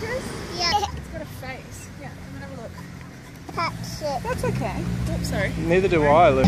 focus? Yeah. It's got a face. Yeah, I'm gonna have a look. That's okay. Oops, sorry. Neither do I, look.